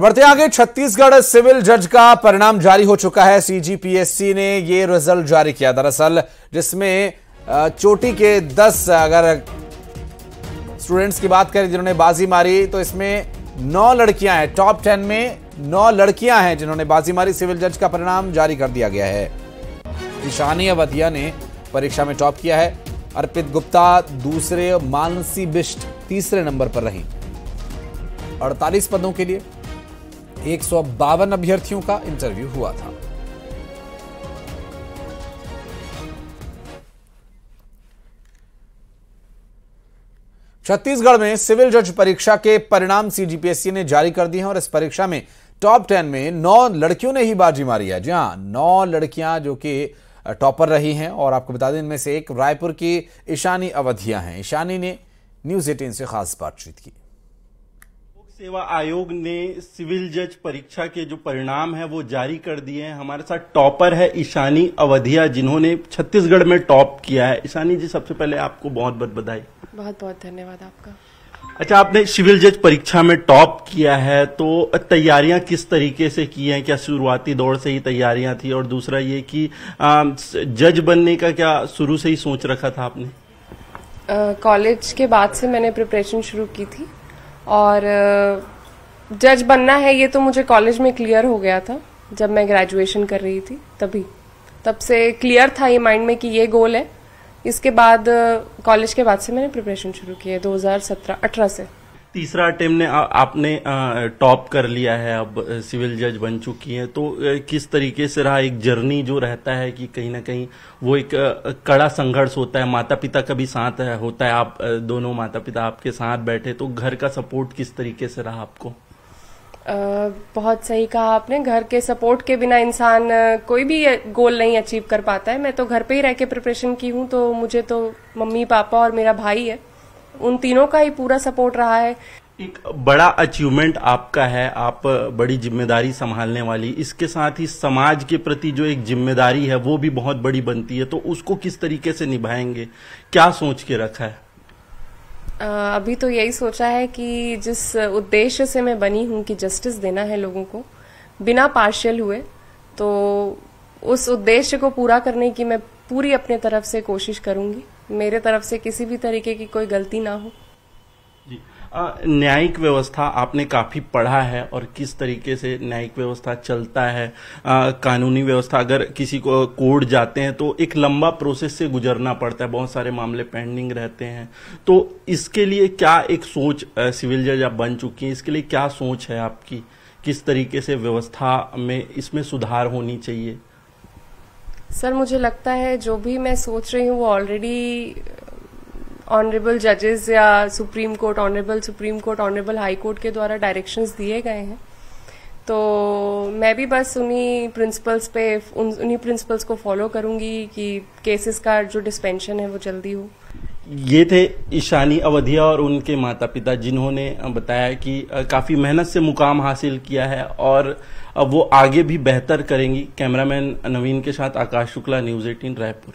बढ़ते आगे, छत्तीसगढ़ सिविल जज का परिणाम जारी हो चुका है। सीजीपीएससी ने ये रिज़ल्ट जारी किया। दरअसल, जिसमें चोटी के 10 अगर स्टूडेंट्स की बात करें जिन्होंने बाजी मारी तो इसमें नौ लड़कियाँ हैं। टॉप टेन में नौ लड़कियाँ हैं जिन्होंने बाजी मारी। सिविल जज का परिणाम जारी कर दिया गया है। ईशानी अवधिया ने परीक्षा में टॉप किया है। अर्पित गुप्ता दूसरे, मानसी बिष्ट तीसरे नंबर पर रही। अड़तालीस पदों के लिए एक सौ बावन अभ्यर्थियों का इंटरव्यू हुआ था। छत्तीसगढ़ में सिविल जज परीक्षा के परिणाम सीजीपीएससी ने जारी कर दिए हैं और इस परीक्षा में टॉप टेन में नौ लड़कियों ने ही बाजी मारी है। जी हाँ, नौ लड़कियाँ जो कि टॉपर रही हैं और आपको बता दें, इनमें से एक रायपुर की ईशानी अवधिया हैं। ईशानी ने न्यूज़ एटीन से खास बातचीत की। सेवा आयोग ने सिविल जज परीक्षा के जो परिणाम है वो जारी कर दिए हैं। हमारे साथ टॉपर है ईशानी अवधिया जिन्होंने छत्तीसगढ़ में टॉप किया है। ईशानी जी सबसे पहले आपको बहुत बहुत बधाई। बहुत बहुत धन्यवाद आपका। अच्छा आपने सिविल जज परीक्षा में टॉप किया है तो तैयारियाँ किस तरीके से की हैं? क्या शुरुआती दौर से ही तैयारियाँ थी? और दूसरा ये कि जज बनने का क्या शुरू से ही सोच रखा था आपने? कॉलेज के बाद से मैंने प्रिपरेशन शुरू की थी। और जज बनना है, ये तो मुझे कॉलेज में क्लियर हो गया था, जब मैं ग्रेजुएशन कर रही थी, तभी। तब से क्लियर था ये माइंड में कि ये गोल है। इसके बाद कॉलेज के बाद से मैंने प्रिपरेशन शुरू की है 2017-18 से। तीसरा अटेम्प्ट ने आ, आपने टॉप कर लिया है अब सिविल जज बन चुकी हैं। तो किस तरीके से रहा एक जर्नी जो रहता है कि कहीं ना कहीं वो एक कड़ा संघर्ष होता है माता पिता का भी साथ है, होता है आप दोनों माता पिता आपके साथ बैठे तो घर का सपोर्ट किस तरीके से रहा आपको? आ, बहुत सही कहा आपने घर के सपोर्ट के बिना इंसान कोई भी गोल नहीं अचीव कर पाता है। मैं तो घर पे ही रह के प्रिपरेशन की हूँ तो मुझे तो मम्मी पापा और मेरा भाई है। उन तीनों का ही पूरा सपोर्ट रहा है। एक बड़ा अचीवमेंट आपका है आप बड़ी ज़िम्मेदारी संभालने वाली। इसके साथ ही समाज के प्रति जो एक ज़िम्मेदारी है वो भी बहुत बड़ी बनती है। तो उसको किस तरीके से निभाएँगे? क्या सोच के रखा है? अभी तो यही सोचा है कि जिस उद्देश्य से मैं बनी हूँ कि जस्टिस देना है लोगों को बिना पार्शियल हुए तो उस उद्देश्य को पूरा करने की मैं पूरी अपने तरफ़ से कोशिश करूँगी। मेरे तरफ़ से किसी भी तरीके की कोई गलती ना हो। जी। न्यायिक व्यवस्था आपने काफ़ी पढ़ा है और किस तरीके से न्यायिक व्यवस्था चलता है। आ, कानूनी व्यवस्था अगर किसी को कोर्ट जाते हैं तो एक लंबा प्रोसेस से गुजरना पड़ता है बहुत सारे मामले पेंडिंग रहते हैं। तो इसके लिए क्या एक सोच आ, सिविल जज आप बन चुकी हैं इसके लिए क्या सोच है आपकी? किस तरीके से व्यवस्था में इसमें सुधार होनी चाहिए? सर मुझे लगता है जो भी मैं सोच रही हूँ वो ऑलरेडी ऑनरेबल जजेस या supreme court honourable supreme court honourable high court के द्वारा डायरेक्शंस दिए गए हैं। तो मैं भी बस उन्हीं प्रिंसिपल्स पे उन, उन्हीं प्रिंसिपल्स को फॉलो करूँगी कि केसेस का जो डिस्पेंशन है वो जल्दी हो। ये थे ईशानी अवधिया और उनके माता पिता जिन्होंने बताया कि काफ़ी मेहनत से मुकाम हासिल किया है और वो आगे भी बेहतर करेंगी। कैमरामैन नवीन के साथ आकाश शुक्ला, न्यूज़ एटीन, रायपुर।